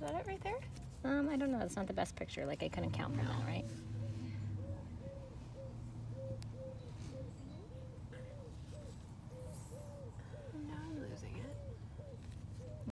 Is that it right there? Um, I don't know. It's not the best picture. Like I couldn't count from that, right?